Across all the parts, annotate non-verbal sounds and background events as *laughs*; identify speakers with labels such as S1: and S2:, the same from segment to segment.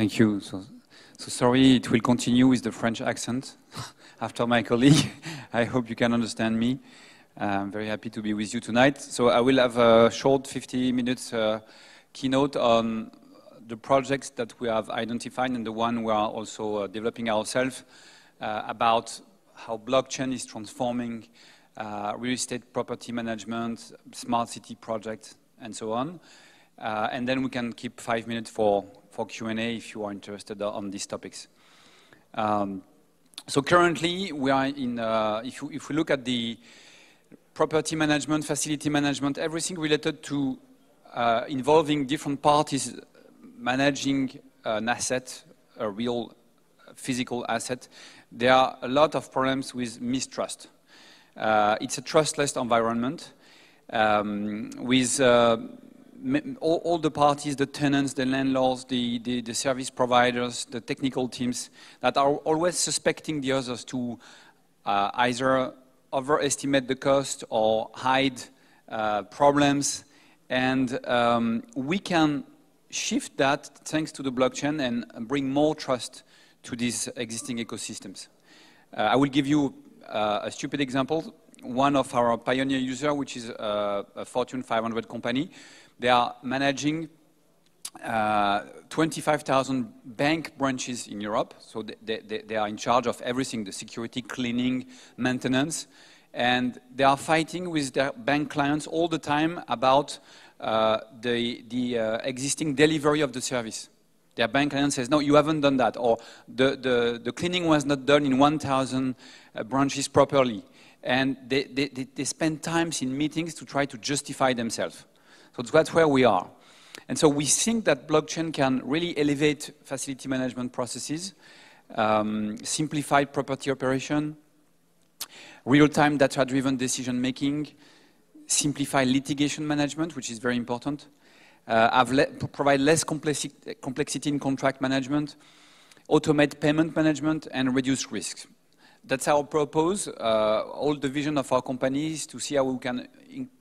S1: Thank you. So, so sorry, it will continue with the French accent *laughs* after my colleague. *laughs* I hope you can understand me. I'm very happy to be with you tonight. So I will have a short 50 minutes uh, keynote on the projects that we have identified and the one we are also uh, developing ourselves uh, about how blockchain is transforming uh, real estate property management, smart city projects, and so on. Uh, and then we can keep five minutes for, for Q&A if you are interested on these topics. Um, so currently, we are in, uh, if, you, if we look at the property management, facility management, everything related to uh, involving different parties managing an asset, a real physical asset, there are a lot of problems with mistrust. Uh, it's a trustless environment um, with uh, all, all, the parties, the tenants, the landlords, the, the, the, service providers, the technical teams that are always suspecting the others to uh, either overestimate the cost or hide uh, problems. And um, we can shift that thanks to the blockchain and bring more trust to these existing ecosystems. Uh, I will give you uh, a stupid example. One of our pioneer users, which is a, a Fortune 500 company, they are managing uh, 25,000 bank branches in Europe. So they, they, they, are in charge of everything, the security, cleaning, maintenance. And they are fighting with their bank clients all the time about uh, the, the uh, existing delivery of the service. Their bank client says, no, you haven't done that, or the, the, the cleaning was not done in 1,000 uh, branches properly. And they, they, they spend times in meetings to try to justify themselves. So that's where we are. And so we think that blockchain can really elevate facility management processes, um, simplified property operation, real-time data-driven decision-making, simplify litigation management, which is very important, uh, le provide less complexi complexity in contract management, automate payment management, and reduce risks. That's our purpose. Uh, all the vision of our company is to see how we can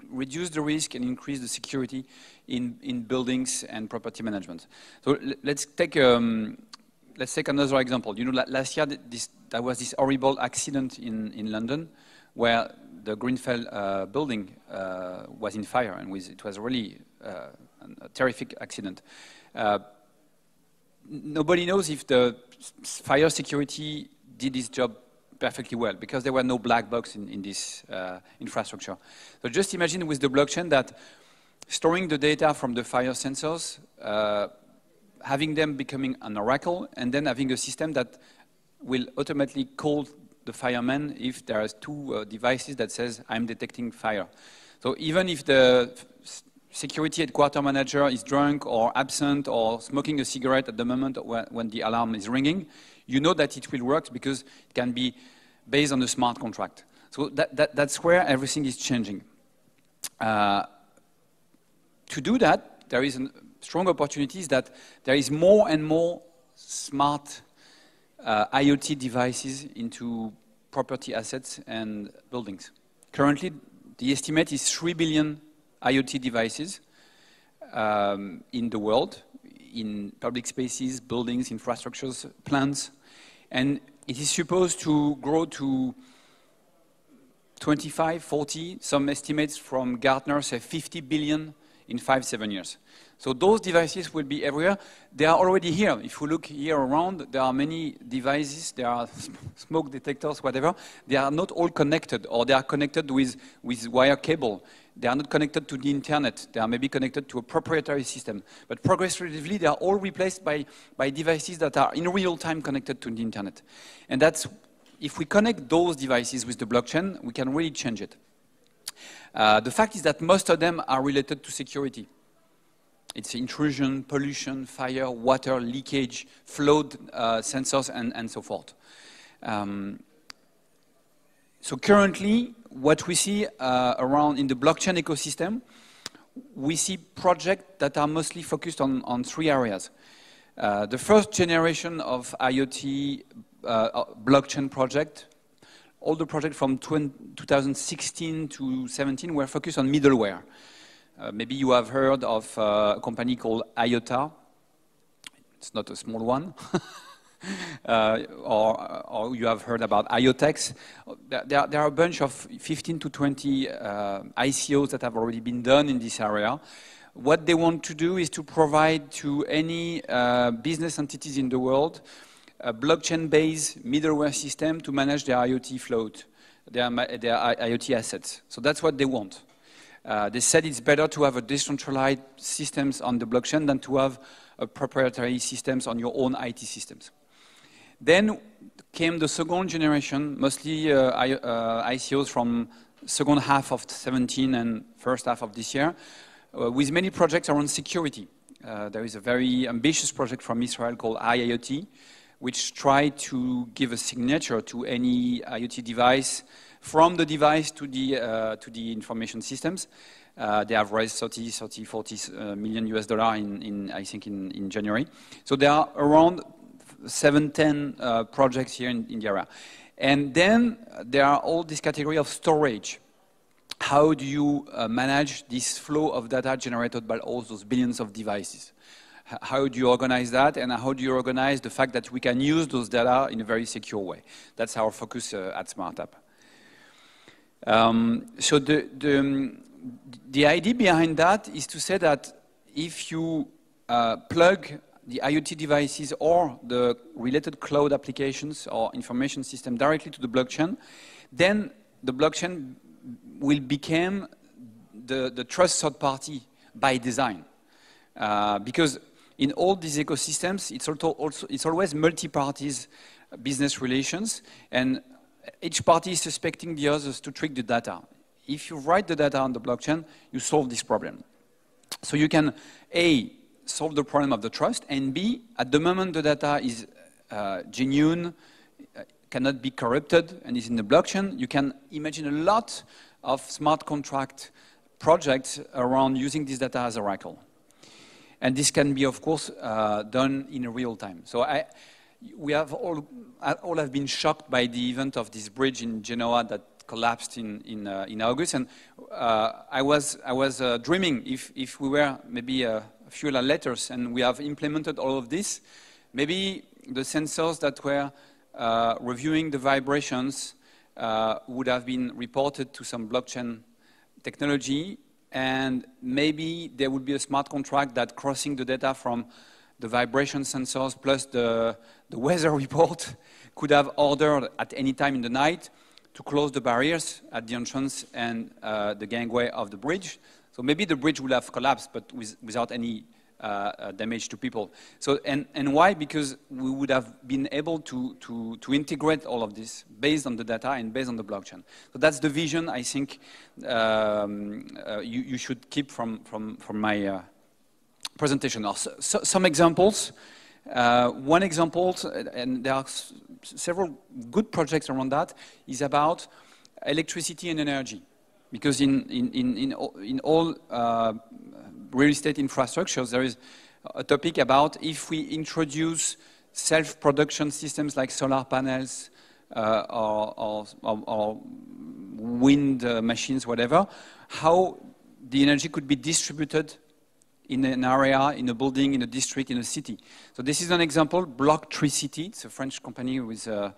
S1: reduce the risk and increase the security in, in buildings and property management. So let's take um, let's take another example. You know, last year this, there was this horrible accident in, in London where the Grenfell uh, building uh, was in fire and was, it was really uh, a terrific accident. Uh, nobody knows if the fire security did its job perfectly well because there were no black box in, in this uh, infrastructure. So just imagine with the blockchain that storing the data from the fire sensors, uh, having them becoming an oracle, and then having a system that will automatically call the fireman if there are two uh, devices that says, I'm detecting fire. So even if the security headquarter manager is drunk or absent or smoking a cigarette at the moment when, the alarm is ringing, you know that it will work because it can be based on a smart contract. So that, that, that's where everything is changing. Uh, to do that, there is a strong opportunities that there is more and more smart uh, IoT devices into property assets and buildings. Currently, the estimate is 3 billion IoT devices um, in the world, in public spaces, buildings, infrastructures, plants, and it is supposed to grow to 25, 40, some estimates from Gartner say 50 billion in five, seven years. So those devices will be everywhere. They are already here. If you look here around, there are many devices, there are *laughs* smoke detectors, whatever. They are not all connected, or they are connected with, with wire cable. They are not connected to the internet. They are maybe connected to a proprietary system. But progressively, they are all replaced by, by devices that are in real time connected to the internet. And that's, if we connect those devices with the blockchain, we can really change it. Uh, the fact is that most of them are related to security. It's intrusion, pollution, fire, water, leakage, flood uh, sensors, and, and so forth. Um, so currently, what we see uh, around in the blockchain ecosystem, we see projects that are mostly focused on, on three areas. Uh, the first generation of IoT uh, uh, blockchain project, all the projects from 2016 to 17 were focused on middleware. Uh, maybe you have heard of uh, a company called IOTA. It's not a small one. *laughs* *laughs* uh, or, or, you have heard about IoTeX. There, there, are a bunch of 15 to 20 uh, ICOs that have already been done in this area. What they want to do is to provide to any uh, business entities in the world a blockchain-based middleware system to manage their IoT float, their, their IoT assets. So that's what they want. Uh, they said it's better to have a decentralized systems on the blockchain than to have a proprietary systems on your own IT systems. Then came the second generation, mostly uh, I, uh, ICOs from second half of 17 and first half of this year, uh, with many projects around security. Uh, there is a very ambitious project from Israel called IIoT, which try to give a signature to any IoT device from the device to the, uh, to the information systems. Uh, they have raised 30, 30, 40 uh, million US dollar in, in, I think, in, in January. So there are around seven, 10 uh, projects here in, in the area. And then there are all this category of storage. How do you uh, manage this flow of data generated by all those billions of devices? how do you organize that and how do you organize the fact that we can use those data in a very secure way? That's our focus uh, at SmartHab. Um, so the, the, um, the idea behind that is to say that if you uh, plug the IoT devices or the related cloud applications or information system directly to the blockchain, then the blockchain will become the, the trust third party by design. Uh, because in all these ecosystems, it's, also, also, it's always multi-parties business relations, and each party is suspecting the others to trick the data. If you write the data on the blockchain, you solve this problem. So you can, A, solve the problem of the trust, and B, at the moment the data is uh, genuine, uh, cannot be corrupted, and is in the blockchain, you can imagine a lot of smart contract projects around using this data as a oracle. And this can be, of course, uh, done in real time. So I, we have all, all have been shocked by the event of this bridge in Genoa that collapsed in, in, uh, in August. And uh, I was, I was uh, dreaming if, if we were maybe a few letters and we have implemented all of this, maybe the sensors that were uh, reviewing the vibrations uh, would have been reported to some blockchain technology and maybe there would be a smart contract that crossing the data from the vibration sensors plus the, the weather *laughs* report could have ordered at any time in the night to close the barriers at the entrance and uh, the gangway of the bridge. So maybe the bridge would have collapsed, but with, without any uh, uh, damage to people. So, and, and why? Because we would have been able to, to, to integrate all of this based on the data and based on the blockchain. So that's the vision I think um, uh, you, you should keep from, from, from my uh, presentation. Now, so, so, some examples. Uh, one example, and there are several good projects around that, is about electricity and energy. Because in, in, in, in, in all uh, real estate infrastructures, there is a topic about if we introduce self-production systems like solar panels uh, or, or, or, or, wind uh, machines, whatever, how the energy could be distributed in an area, in a building, in a district, in a city. So this is an example, Blocktricity, it's a French company is uh,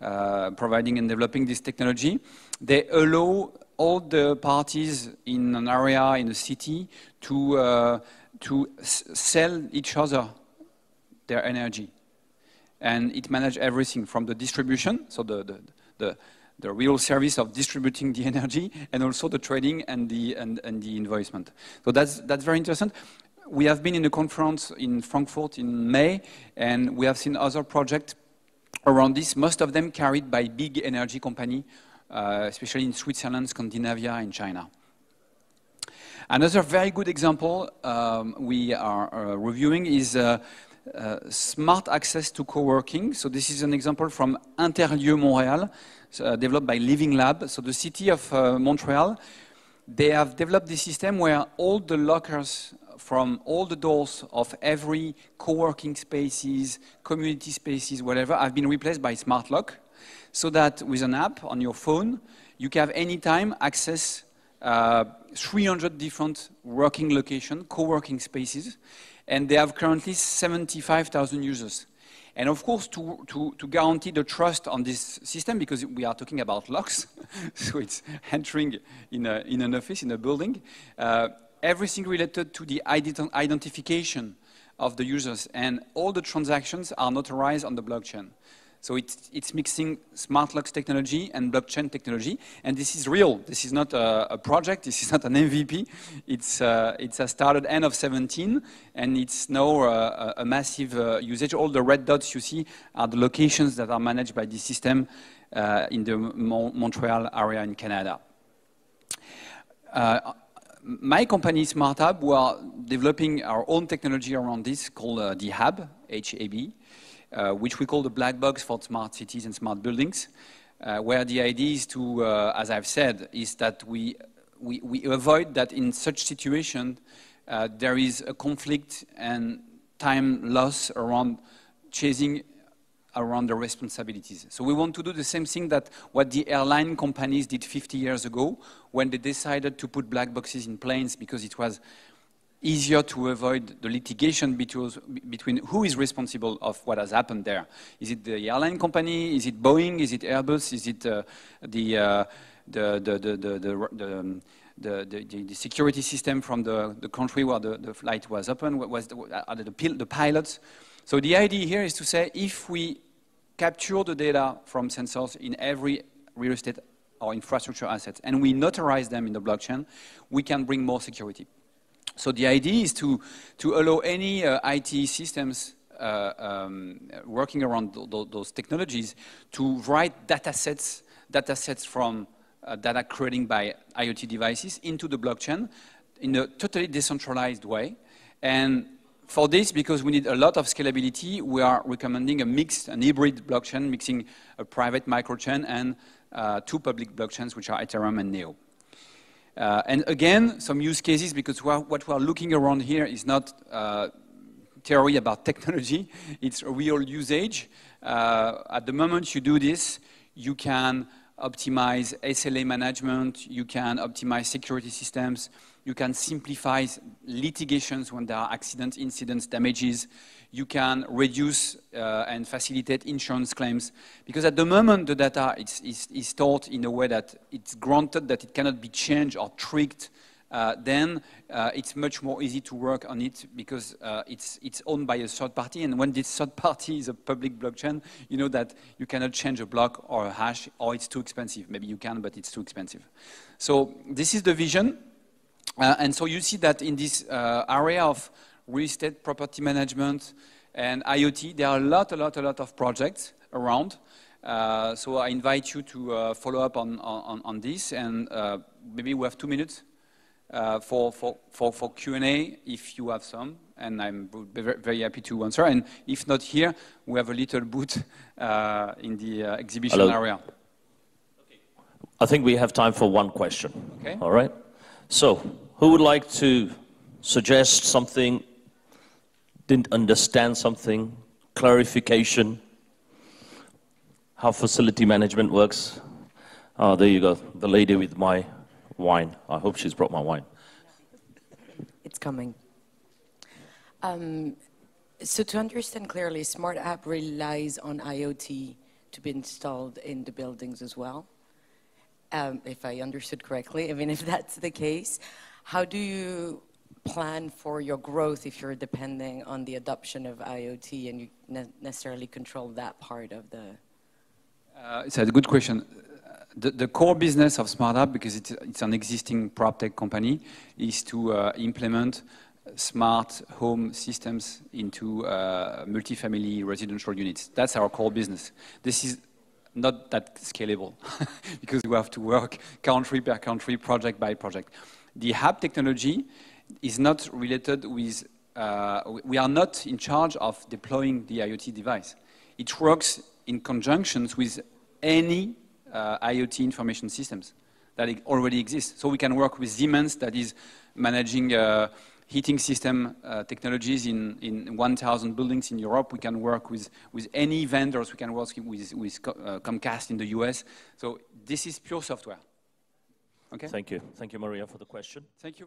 S1: uh, providing and developing this technology. They allow all the parties in an area, in a city, to, uh, to sell each other their energy. And it manages everything from the distribution, so the, the, the, the, real service of distributing the energy, and also the trading and the, and, and the invoicement. So that's, that's very interesting. We have been in a conference in Frankfurt in May, and we have seen other projects around this, most of them carried by big energy company uh, especially in Switzerland, Scandinavia, and China. Another very good example um, we are uh, reviewing is uh, uh, smart access to co-working. So this is an example from Interlieu Montréal, uh, developed by Living Lab. So the city of uh, Montreal, they have developed this system where all the lockers from all the doors of every co-working spaces, community spaces, whatever, have been replaced by smart lock so that with an app on your phone, you can have anytime access uh, 300 different working locations, co-working spaces, and they have currently 75,000 users. And of course, to, to, to, guarantee the trust on this system, because we are talking about locks, *laughs* so it's entering in, a, in an office, in a building, uh, everything related to the ident identification of the users and all the transactions are notarized on the blockchain. So it's, it's mixing smart locks technology and blockchain technology, and this is real. This is not a, a project. This is *laughs* not an MVP. It's uh, started end of 17, and it's now uh, a massive uh, usage. All the red dots you see are the locations that are managed by this system uh, in the Mon Montreal area in Canada. Uh, my company, SmartHab, we are developing our own technology around this called uh, the Hab, H-A-B which we call the black box for smart cities and smart buildings, uh, where the idea is to, uh, as I've said, is that we, we, we avoid that in such situation uh, there is a conflict and time loss around chasing around the responsibilities. So we want to do the same thing that what the airline companies did 50 years ago when they decided to put black boxes in planes because it was easier to avoid the litigation between who is responsible of what has happened there. Is it the airline company? Is it Boeing? Is it Airbus? Is it uh, the, uh, the, the, the, the, the, um, the, the, the, security system from the, the country where the, the flight was open? Was the, the, the pilots? So the idea here is to say if we capture the data from sensors in every real estate or infrastructure asset and we notarize them in the blockchain, we can bring more security. So the idea is to, to allow any uh, IT systems uh, um, working around th th those technologies to write data sets, data sets from uh, data creating by IoT devices into the blockchain in a totally decentralized way. And for this, because we need a lot of scalability, we are recommending a mixed, an hybrid blockchain, mixing a private microchain and uh, two public blockchains, which are Ethereum and Neo. Uh, and again, some use cases, because we are, what we are looking around here is not uh, theory about technology, *laughs* it's a real usage. Uh, at the moment you do this, you can optimize SLA management, you can optimize security systems, you can simplify litigations when there are accidents, incidents, damages, you can reduce uh, and facilitate insurance claims. Because at the moment, the data is, is, is, stored in a way that it's granted that it cannot be changed or tricked. Uh, then uh, it's much more easy to work on it because uh, it's, it's owned by a third party. And when this third party is a public blockchain, you know that you cannot change a block or a hash or it's too expensive. Maybe you can, but it's too expensive. So this is the vision. Uh, and so you see that in this uh, area of real estate property management, and IoT. There are a lot, a lot, a lot of projects around. Uh, so I invite you to uh, follow up on, on, on this, and uh, maybe we have two minutes uh, for, for, for, for Q&A if you have some, and I'm very happy to answer. And if not here, we have a little booth uh, in the uh, exhibition Hello. area.
S2: I think we have time for one question. Okay. All right. So, who would like to suggest something didn't understand something, clarification, how facility management works. Oh, there you go, the lady with my wine. I hope she's brought my wine.
S3: It's coming. Um, so to understand clearly, SmartHab relies on IoT to be installed in the buildings as well. Um, if I understood correctly, I mean, *laughs* if that's the case, how do you plan for your growth if you're depending on the adoption of IoT and you ne necessarily control that part of the?
S1: Uh, it's a good question. The, the, core business of SmartHab, because it's, it's an existing prop tech company, is to uh, implement smart home systems into uh, multifamily residential units. That's our core business. This is not that scalable *laughs* because we have to work country per country, project by project. The Hab technology is not related with, uh, we are not in charge of deploying the IoT device. It works in conjunction with any uh, IoT information systems that already exist. So we can work with Siemens that is managing uh, heating system uh, technologies in, in 1,000 buildings in Europe. We can work with, with any vendors. We can work with, with uh, Comcast in the US. So this is pure software. Okay.
S2: Thank you. Thank you, Maria, for the question.
S1: Thank you.